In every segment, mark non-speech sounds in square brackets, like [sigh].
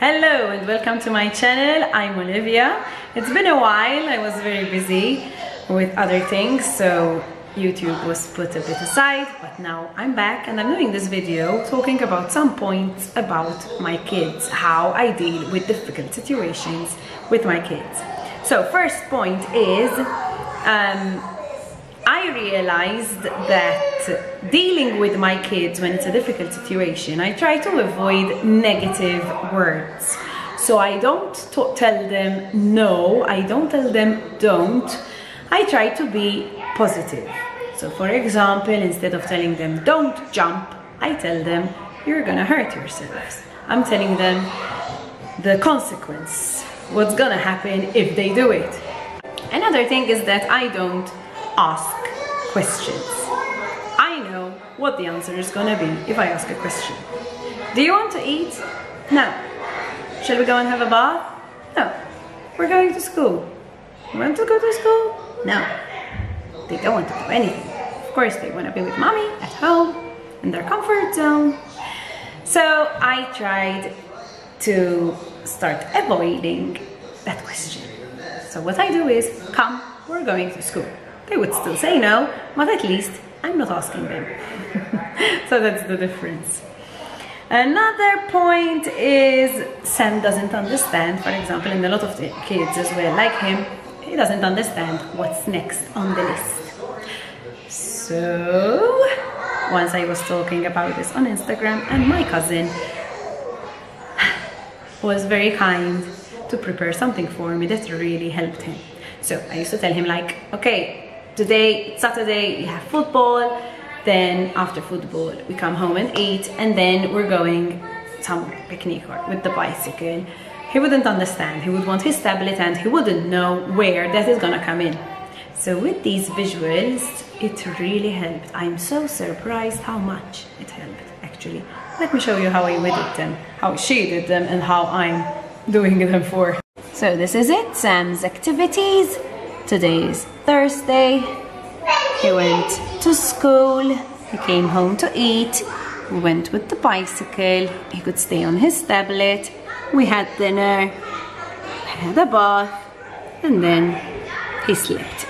Hello and welcome to my channel. I'm Olivia. It's been a while. I was very busy with other things, so YouTube was put a bit aside, but now I'm back and I'm doing this video talking about some points about my kids, how I deal with difficult situations with my kids. So first point is um, I realized that dealing with my kids when it's a difficult situation, I try to avoid negative words. So I don't tell them no, I don't tell them don't. I try to be positive. So for example, instead of telling them don't jump, I tell them you're gonna hurt yourselves. I'm telling them the consequence, what's gonna happen if they do it. Another thing is that I don't ask questions. I know what the answer is gonna be if I ask a question. Do you want to eat? No. Shall we go and have a bath? No. We're going to school. You want to go to school? No. They don't want to do anything. Of course, they want to be with mommy at home in their comfort zone. So I tried to start avoiding that question. So what I do is, come, we're going to school they would still say no, but at least I'm not asking them. [laughs] so that's the difference. Another point is Sam doesn't understand, for example, and a lot of kids as well, like him, he doesn't understand what's next on the list. So, once I was talking about this on Instagram and my cousin [sighs] was very kind to prepare something for me that really helped him. So I used to tell him like, okay, today Saturday we have football. Then after football we come home and eat. And then we're going somewhere picnic or with the bicycle. He wouldn't understand. He would want his tablet and he wouldn't know where that is gonna come in. So with these visuals it really helped. I'm so surprised how much it helped actually. Let me show you how i did them how she did them and how i'm doing them for. So this is it sam's activities Today is Thursday. He went to school. He came home to eat. We went with the bicycle. He could stay on his tablet. We had dinner. Had a bath. And then he slept.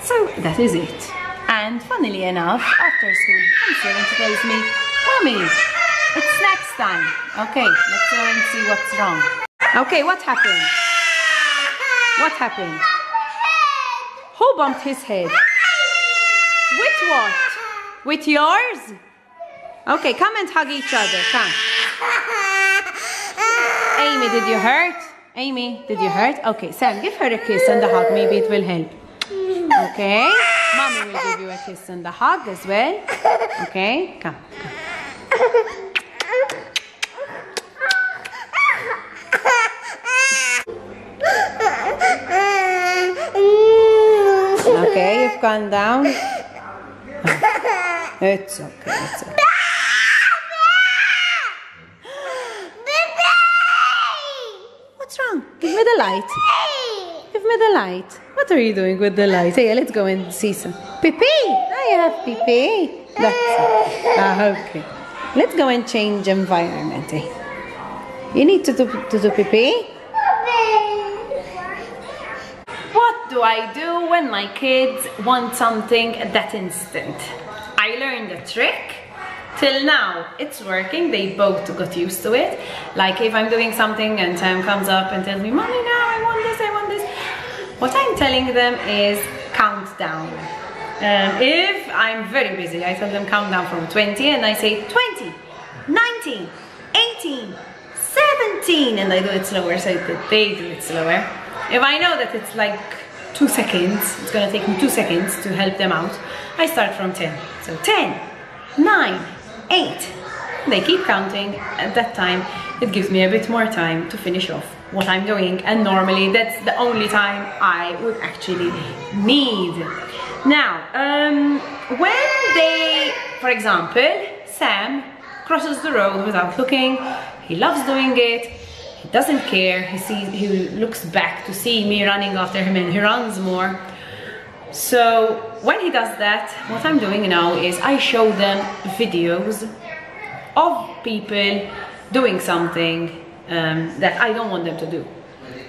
So that is it. And funnily enough, after school, servant tells me, Mommy, it's snacks time. Okay, let's go and see what's wrong. Okay, what happened? What happened? Who bumped his head? With what? With yours? Okay, come and hug each other. Come. Aimee, did you hurt? Aimee, did you hurt? Okay, Sam, give her a kiss and a hug. Maybe it will help. Okay? Mommy will give you a kiss and a hug as well. Okay? Come. come. Gone down? [laughs] It's okay. It's okay. What's wrong? Give me the light. Give me the light. What are you doing with the light? Hey, let's go and see some. Pee-pee! I have pee-pee. That's it. Ah, okay. Let's go and change environment. Eh? You need to do, to do pee-pee? Do I do when my kids want something at that instant? I learned a trick. Till now, it's working. They both got used to it. Like if I'm doing something and Sam comes up and tells me, Mommy, now I want this, I want this. What I'm telling them is countdown. Um, if I'm very busy, I tell them countdown from 20 and I say 20, 19, 18, 17 and I do it slower so they do it slower. If I know that it's like two seconds, it's gonna take me two seconds to help them out, I start from 10. So 10, 9, 8. They keep counting. At that time, it gives me a bit more time to finish off what I'm doing. And normally that's the only time I would actually need. Now, um, when they, for example, Sam crosses the road without looking, he loves doing it, doesn't care. He sees, he looks back to see me running after him and he runs more. So when he does that, what I'm doing now is I show them videos of people doing something um, that I don't want them to do.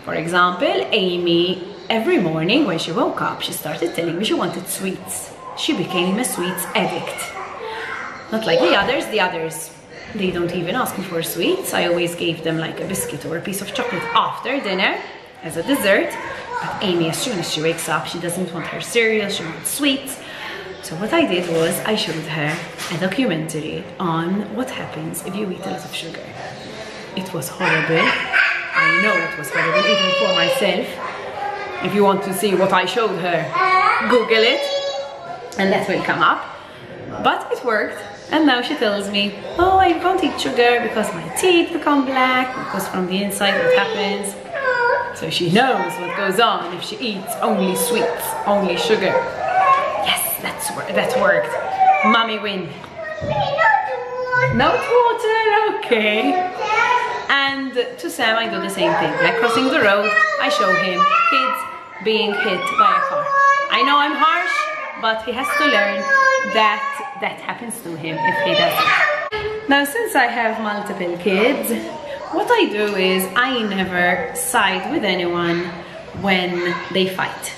For example, Aimee, every morning when she woke up, she started telling me she wanted sweets. She became a sweets addict. Not like the others, the others, they don't even ask me for sweets. I always gave them like a biscuit or a piece of chocolate after dinner as a dessert. But Aimee, as soon as she wakes up, she doesn't want her cereal, she wants sweets. So what I did was I showed her a documentary on what happens if you eat a lot of sugar. It was horrible. I know it was horrible even for myself. If you want to see what I showed her, Google it and that will come up. But it worked and now she tells me, oh I can't eat sugar because my teeth become black because from the inside what happens. So she knows what goes on if she eats only sweets, only sugar. Yes, that's that worked. Mommy win. No water, okay. And to Sam, I do the same thing. Like crossing the road, I show him kids being hit by a car. I know I'm harsh, but he has to learn that that happens to him if he doesn't. Now, since I have multiple kids, what I do is I never side with anyone when they fight.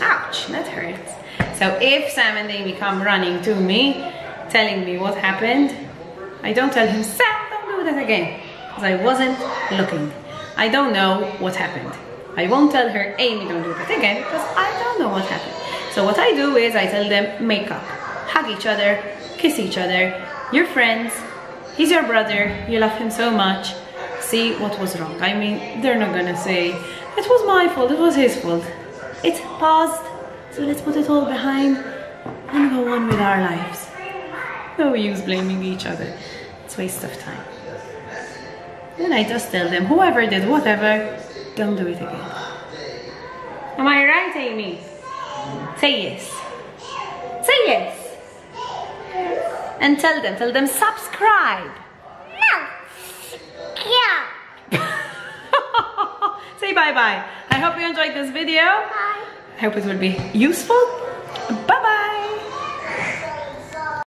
Ouch, that hurts. So if Sam and Aimee come running to me, telling me what happened, I don't tell him, Sam, don't do that again. Because I wasn't looking. I don't know what happened. I won't tell her, Aimee, don't do that again, because I don't know what happened. So what I do is I tell them, make up. Hug each other, kiss each other. You're friends. He's your brother. You love him so much. See what was wrong. I mean, they're not gonna say, it was my fault, it was his fault. It's past so let's put it all behind and go on with our lives. No use blaming each other. It's waste of time. Then I just tell them, whoever did whatever, don't do it again. Am I right, Aimee? Say yes. Say yes. And tell them, tell them subscribe. No. Yeah. [laughs] Say bye-bye. I hope you enjoyed this video. Bye. I hope it will be useful